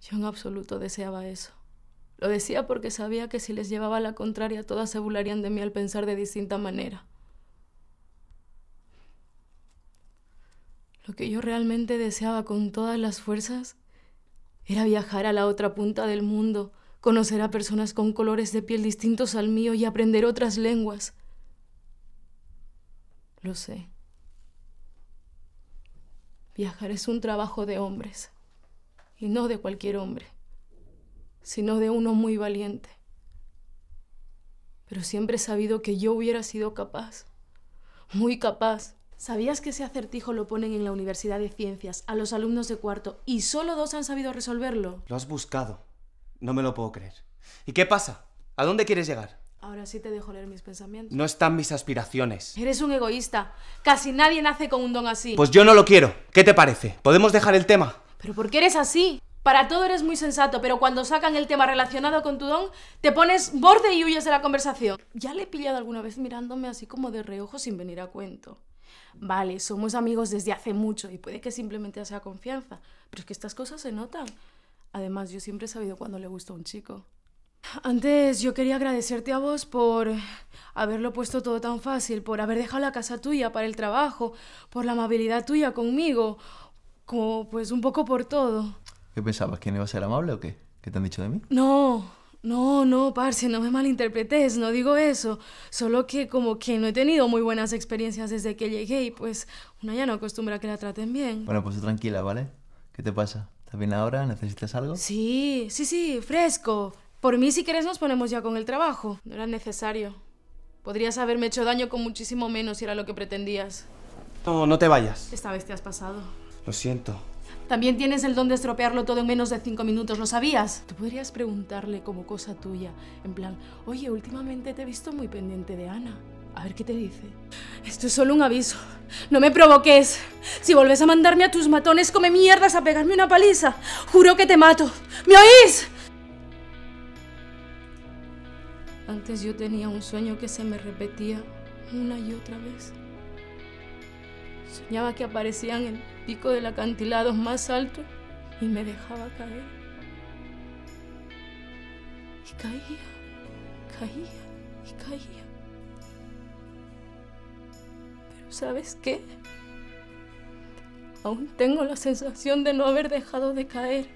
Yo en absoluto deseaba eso. Lo decía porque sabía que si les llevaba la contraria todas se burlarían de mí al pensar de distinta manera. Lo que yo realmente deseaba con todas las fuerzas era viajar a la otra punta del mundo, conocer a personas con colores de piel distintos al mío y aprender otras lenguas. Lo sé. Viajar es un trabajo de hombres, y no de cualquier hombre, sino de uno muy valiente. Pero siempre he sabido que yo hubiera sido capaz, muy capaz. ¿Sabías que ese acertijo lo ponen en la Universidad de Ciencias a los alumnos de cuarto y solo dos han sabido resolverlo? Lo has buscado. No me lo puedo creer. ¿Y qué pasa? ¿A dónde quieres llegar? Ahora sí te dejo leer mis pensamientos. No están mis aspiraciones. Eres un egoísta. Casi nadie nace con un don así. Pues yo no lo quiero. ¿Qué te parece? ¿Podemos dejar el tema? ¿Pero por qué eres así? Para todo eres muy sensato, pero cuando sacan el tema relacionado con tu don, te pones borde y huyes de la conversación. Ya le he pillado alguna vez mirándome así como de reojo sin venir a cuento. Vale, somos amigos desde hace mucho y puede que simplemente sea confianza, pero es que estas cosas se notan. Además, yo siempre he sabido cuándo le gusta a un chico. Antes yo quería agradecerte a vos por haberlo puesto todo tan fácil, por haber dejado la casa tuya para el trabajo, por la amabilidad tuya conmigo, como pues un poco por todo. ¿Qué pensabas? ¿Que no iba a ser amable o qué? ¿Qué te han dicho de mí? No, no, no, parce, no me malinterpretes, no digo eso. Solo que como que no he tenido muy buenas experiencias desde que llegué y pues una ya no acostumbra a que la traten bien. Bueno, pues tranquila, ¿vale? ¿Qué te pasa? ¿Estás bien ahora? ¿Necesitas algo? Sí, sí, sí, fresco. Por mí, si querés, nos ponemos ya con el trabajo. No era necesario. Podrías haberme hecho daño con muchísimo menos si era lo que pretendías. No, no te vayas. Esta vez te has pasado. Lo siento. También tienes el don de estropearlo todo en menos de cinco minutos, ¿lo sabías? Tú podrías preguntarle como cosa tuya, en plan, oye, últimamente te he visto muy pendiente de Ana. A ver qué te dice. Esto es solo un aviso. No me provoques. Si volves a mandarme a tus matones come mierdas a pegarme una paliza, juro que te mato. ¿Me oís? Antes yo tenía un sueño que se me repetía una y otra vez. Soñaba que aparecía en el pico del acantilado más alto y me dejaba caer. Y caía, caía y caía. Pero ¿sabes qué? Aún tengo la sensación de no haber dejado de caer.